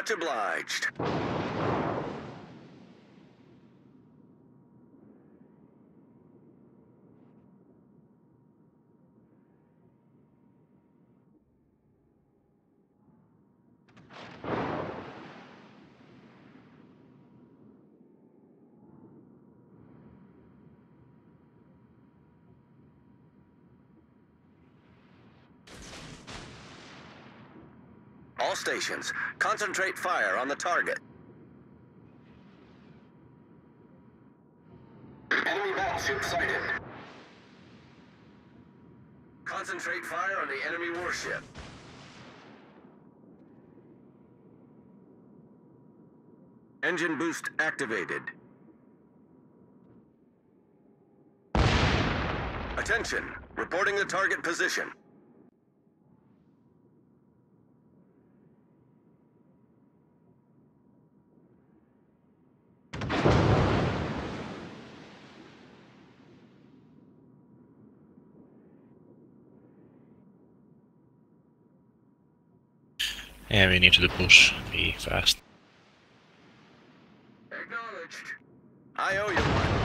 Much obliged. All stations, concentrate fire on the target. Enemy battleship sighted. Concentrate fire on the enemy warship. Engine boost activated. Attention, reporting the target position. Yeah, we need to push. Be fast. Acknowledged. I owe you one.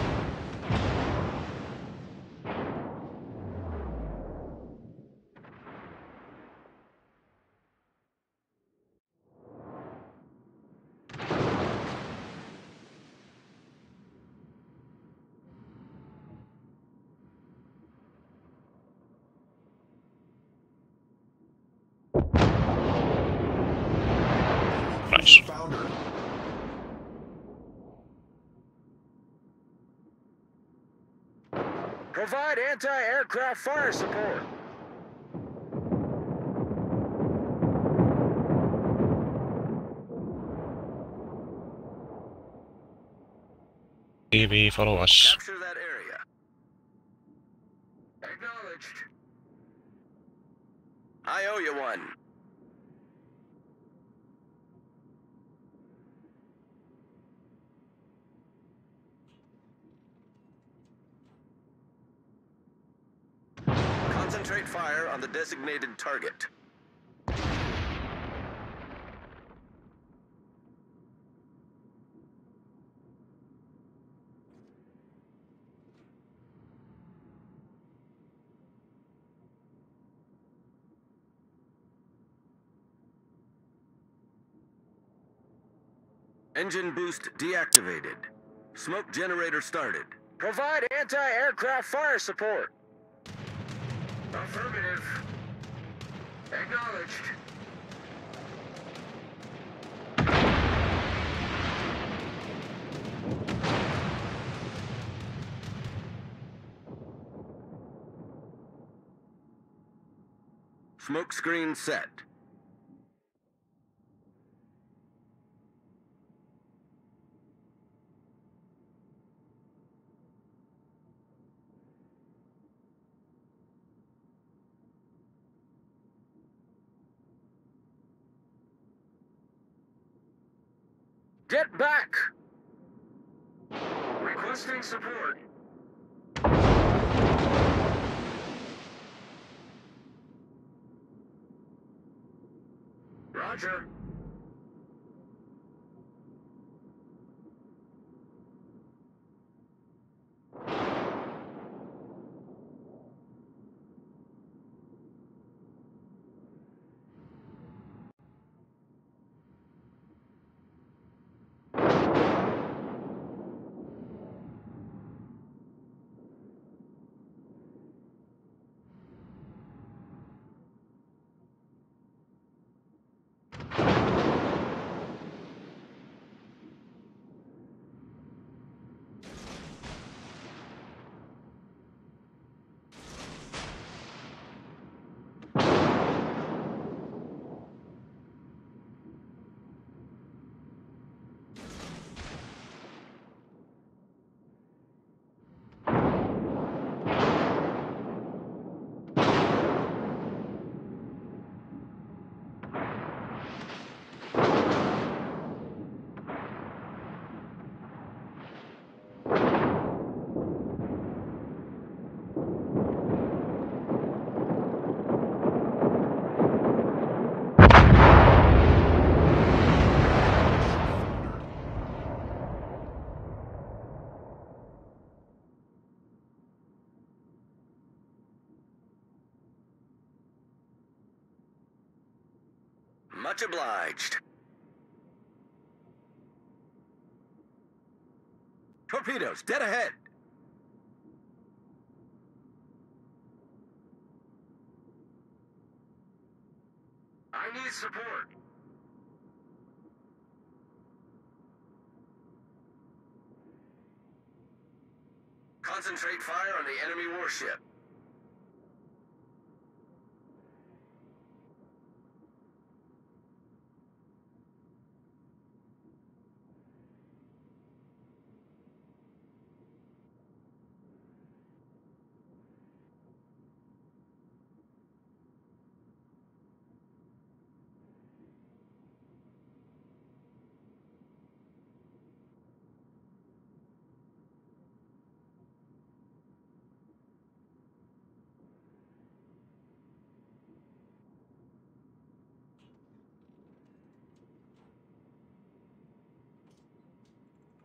Provide anti-aircraft fire support. TV, follow us. Capture that area. Acknowledged. I owe you one. Concentrate fire on the designated target. Engine boost deactivated. Smoke generator started. Provide anti-aircraft fire support. Affirmative. Acknowledged. Smoke screen set. Get back! Requesting support. Roger. Much obliged. Torpedoes, dead ahead. I need support. Concentrate fire on the enemy warship.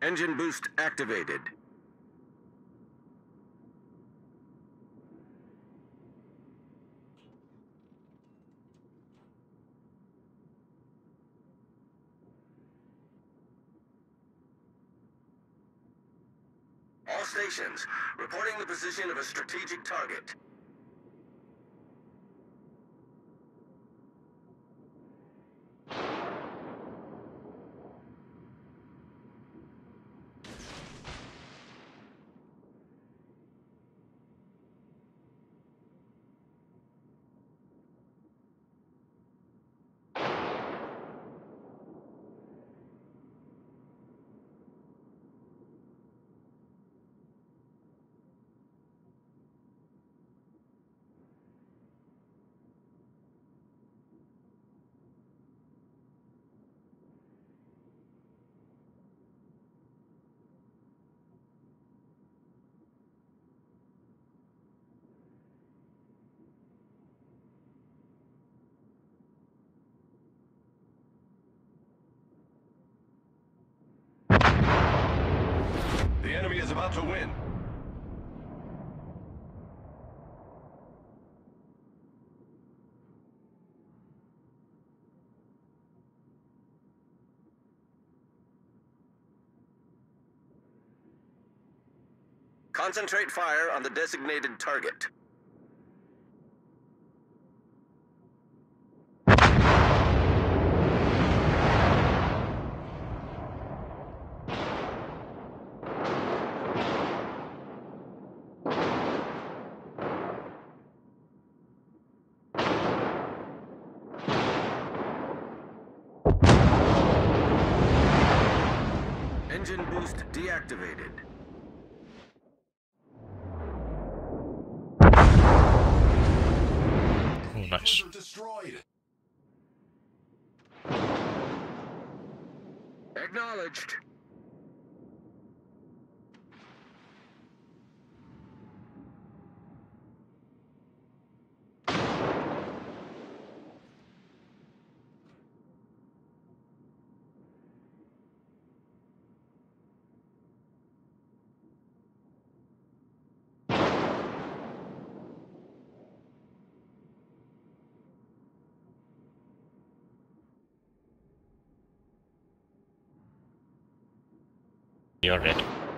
Engine boost activated. All stations, reporting the position of a strategic target. The enemy is about to win. Concentrate fire on the designated target. Engine boost deactivated. Oh, nice. Cruiser destroyed. Acknowledged. You're red.